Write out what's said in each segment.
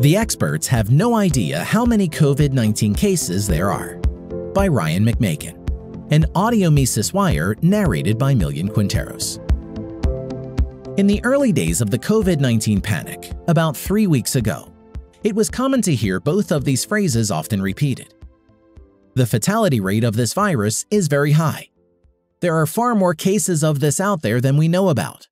The experts have no idea how many COVID-19 cases there are. By Ryan McMaken. An audio Mises Wire narrated by Millian Quinteros. In the early days of the COVID-19 panic, about three weeks ago, it was common to hear both of these phrases often repeated. The fatality rate of this virus is very high. There are far more cases of this out there than we know about.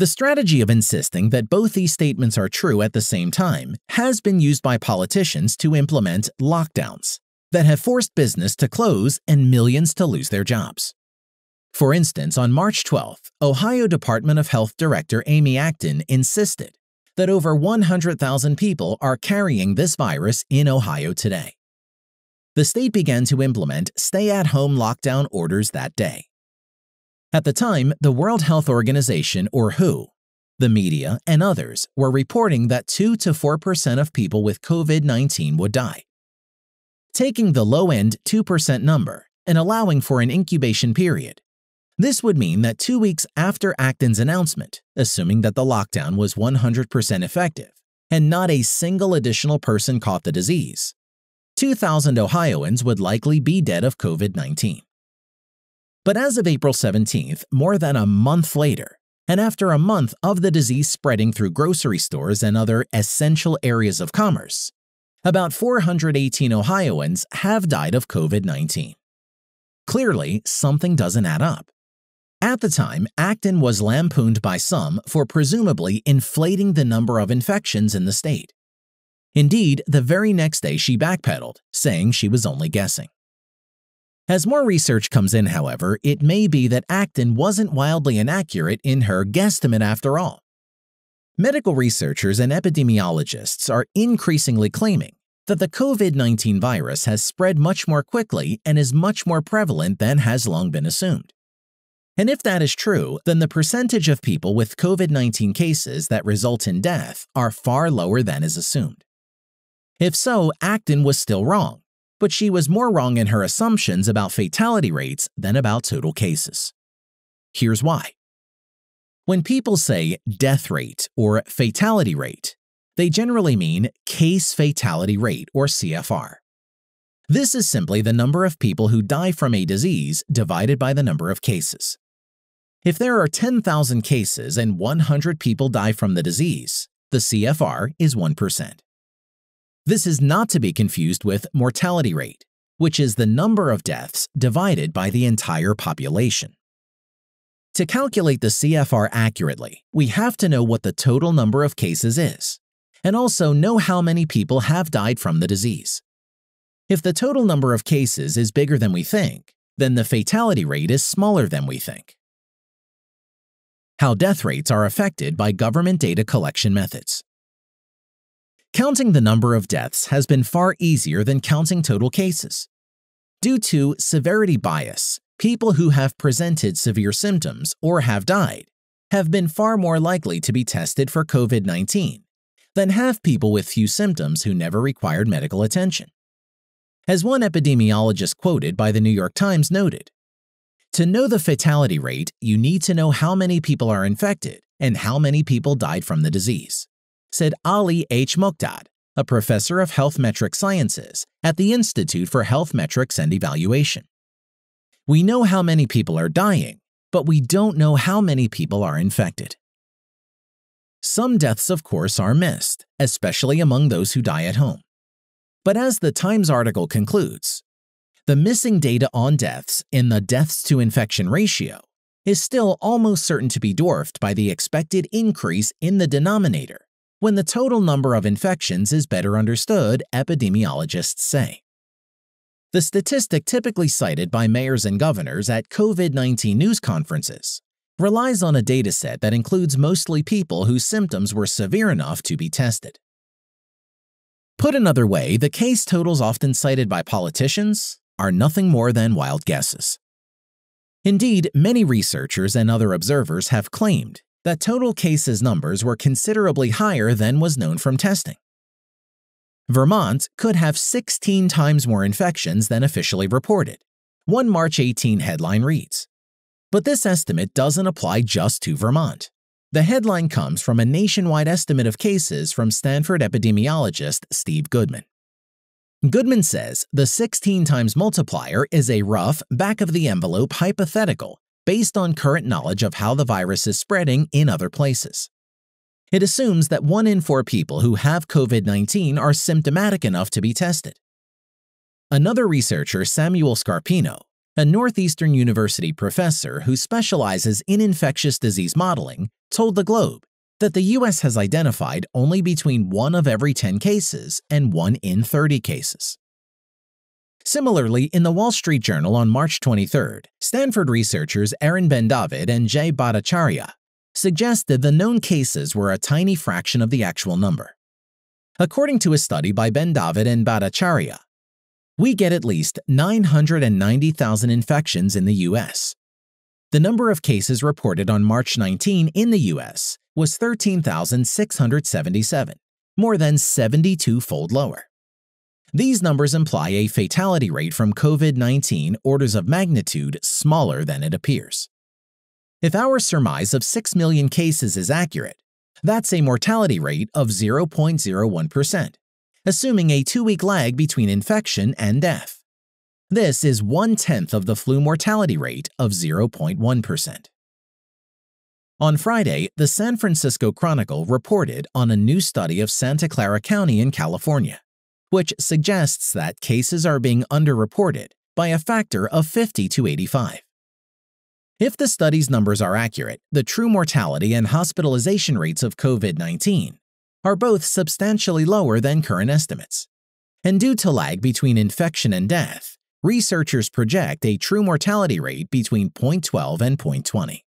The strategy of insisting that both these statements are true at the same time has been used by politicians to implement lockdowns that have forced business to close and millions to lose their jobs. For instance, on March 12th, Ohio Department of Health Director Amy Acton insisted that over 100,000 people are carrying this virus in Ohio today. The state began to implement stay-at-home lockdown orders that day. At the time, the World Health Organization, or WHO, the media, and others were reporting that 2 to 4% of people with COVID-19 would die. Taking the low-end 2% number and allowing for an incubation period, this would mean that two weeks after Acton's announcement, assuming that the lockdown was 100% effective and not a single additional person caught the disease, 2,000 Ohioans would likely be dead of COVID-19. But as of April 17th, more than a month later, and after a month of the disease spreading through grocery stores and other essential areas of commerce, about 418 Ohioans have died of COVID-19. Clearly, something doesn't add up. At the time, Acton was lampooned by some for presumably inflating the number of infections in the state. Indeed, the very next day she backpedaled, saying she was only guessing. As more research comes in, however, it may be that Acton wasn't wildly inaccurate in her guesstimate after all. Medical researchers and epidemiologists are increasingly claiming that the COVID-19 virus has spread much more quickly and is much more prevalent than has long been assumed. And if that is true, then the percentage of people with COVID-19 cases that result in death are far lower than is assumed. If so, Acton was still wrong, but she was more wrong in her assumptions about fatality rates than about total cases. Here's why. When people say death rate or fatality rate, they generally mean case fatality rate or CFR. This is simply the number of people who die from a disease divided by the number of cases. If there are 10,000 cases and 100 people die from the disease, the CFR is 1%. This is not to be confused with mortality rate, which is the number of deaths divided by the entire population. To calculate the CFR accurately, we have to know what the total number of cases is, and also know how many people have died from the disease. If the total number of cases is bigger than we think, then the fatality rate is smaller than we think. How death rates are affected by government data collection methods. Counting the number of deaths has been far easier than counting total cases. Due to severity bias, people who have presented severe symptoms or have died have been far more likely to be tested for COVID-19 than have people with few symptoms who never required medical attention. As one epidemiologist quoted by the New York Times noted, to know the fatality rate, you need to know how many people are infected and how many people died from the disease said Ali H. Mokdad, a professor of health metric sciences at the Institute for Health Metrics and Evaluation. We know how many people are dying, but we don't know how many people are infected. Some deaths, of course, are missed, especially among those who die at home. But as the Times article concludes, the missing data on deaths in the deaths to infection ratio is still almost certain to be dwarfed by the expected increase in the denominator when the total number of infections is better understood, epidemiologists say. The statistic typically cited by mayors and governors at COVID-19 news conferences relies on a dataset that includes mostly people whose symptoms were severe enough to be tested. Put another way, the case totals often cited by politicians are nothing more than wild guesses. Indeed, many researchers and other observers have claimed that total cases numbers were considerably higher than was known from testing. Vermont could have 16 times more infections than officially reported, one March 18 headline reads. But this estimate doesn't apply just to Vermont. The headline comes from a nationwide estimate of cases from Stanford epidemiologist Steve Goodman. Goodman says the 16 times multiplier is a rough, back of the envelope hypothetical based on current knowledge of how the virus is spreading in other places. It assumes that one in four people who have COVID 19 are symptomatic enough to be tested. Another researcher, Samuel Scarpino, a Northeastern University professor who specializes in infectious disease modeling, told the Globe that the U.S. has identified only between 1 of every 10 cases and 1 in 30 cases. Similarly, in the Wall Street Journal on March 23, Stanford researchers Aaron Ben-David and Jay Bhattacharya suggested the known cases were a tiny fraction of the actual number. According to a study by Ben-David and Bhattacharya, we get at least 990,000 infections in the US. The number of cases reported on March 19 in the US was 13,677, more than 72 fold lower. These numbers imply a fatality rate from COVID 19 orders of magnitude smaller than it appears. If our surmise of 6 million cases is accurate, that's a mortality rate of 0.01%, assuming a two-week lag between infection and death. This is one-tenth of the flu mortality rate of 0.1%. On Friday, the San Francisco Chronicle reported on a new study of Santa Clara County in California, which suggests that cases are being underreported by a factor of 50 to 85. If the study's numbers are accurate, the true mortality and hospitalization rates of COVID 19 are both substantially lower than current estimates. And due to lag between infection and death, researchers project a true mortality rate between 0.12 and 0.20.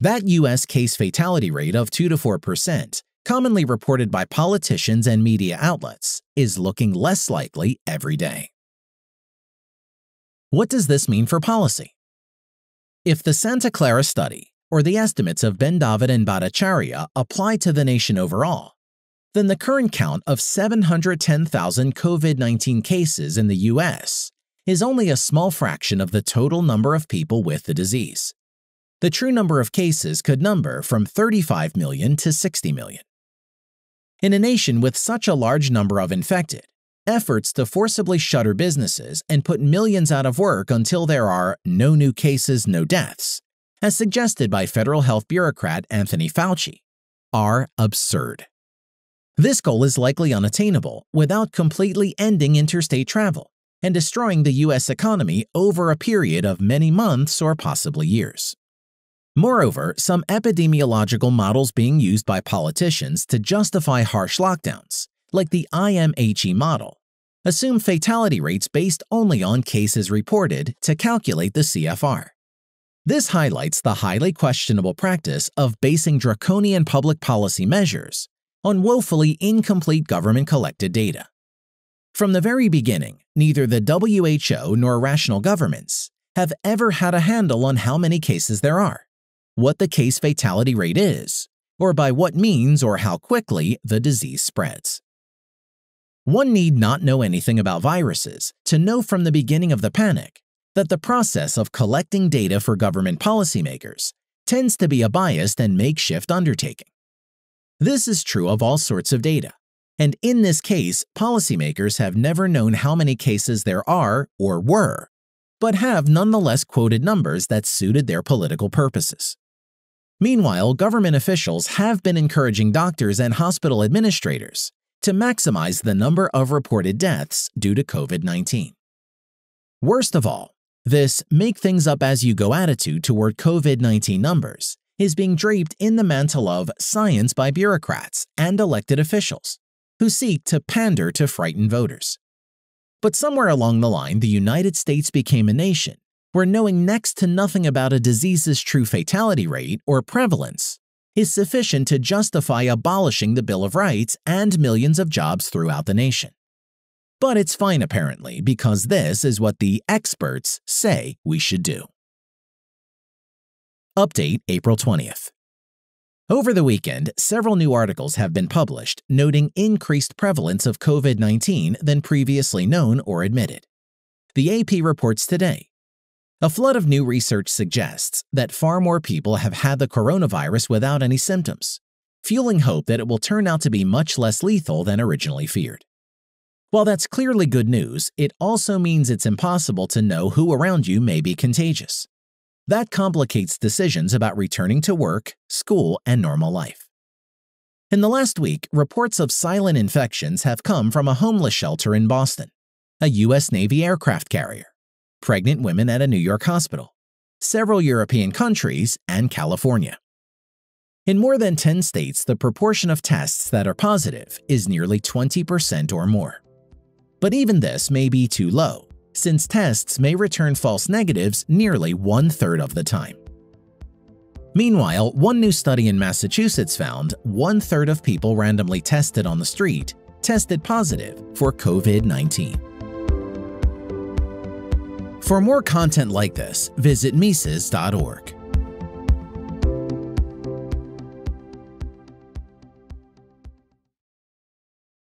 That U.S. case fatality rate of 2 to 4%, commonly reported by politicians and media outlets, is looking less likely every day. What does this mean for policy? If the Santa Clara study or the estimates of Ben-David and Bhattacharya apply to the nation overall, then the current count of 710,000 COVID-19 cases in the US is only a small fraction of the total number of people with the disease. The true number of cases could number from 35 million to 60 million. In a nation with such a large number of infected, efforts to forcibly shutter businesses and put millions out of work until there are no new cases, no deaths as suggested by federal health bureaucrat Anthony Fauci, are absurd. This goal is likely unattainable without completely ending interstate travel and destroying the U.S. economy over a period of many months or possibly years. Moreover, some epidemiological models being used by politicians to justify harsh lockdowns, like the IMHE model, assume fatality rates based only on cases reported to calculate the CFR. This highlights the highly questionable practice of basing draconian public policy measures on woefully incomplete government-collected data. From the very beginning, neither the WHO nor rational governments have ever had a handle on how many cases there are, what the case fatality rate is, or by what means or how quickly the disease spreads. One need not know anything about viruses to know from the beginning of the panic that the process of collecting data for government policymakers tends to be a biased and makeshift undertaking. This is true of all sorts of data, and in this case, policymakers have never known how many cases there are or were, but have nonetheless quoted numbers that suited their political purposes. Meanwhile, government officials have been encouraging doctors and hospital administrators to maximize the number of reported deaths due to COVID 19. Worst of all, this make things up as you go attitude toward COVID 19 numbers is being draped in the mantle of science by bureaucrats and elected officials who seek to pander to frighten voters. But somewhere along the line, the United States became a nation where knowing next to nothing about a disease's true fatality rate or prevalence is sufficient to justify abolishing the Bill of Rights and millions of jobs throughout the nation. But it's fine apparently, because this is what the experts say we should do. Update April 20th. Over the weekend, several new articles have been published noting increased prevalence of COVID 19 than previously known or admitted. The AP reports today A flood of new research suggests that far more people have had the coronavirus without any symptoms, fueling hope that it will turn out to be much less lethal than originally feared. While that's clearly good news, it also means it's impossible to know who around you may be contagious. That complicates decisions about returning to work, school, and normal life. In the last week, reports of silent infections have come from a homeless shelter in Boston, a U.S. Navy aircraft carrier, pregnant women at a New York hospital, several European countries, and California. In more than 10 states, the proportion of tests that are positive is nearly 20% or more. But even this may be too low, since tests may return false negatives nearly one third of the time. Meanwhile, one new study in Massachusetts found one third of people randomly tested on the street tested positive for COVID 19. For more content like this, visit Mises.org.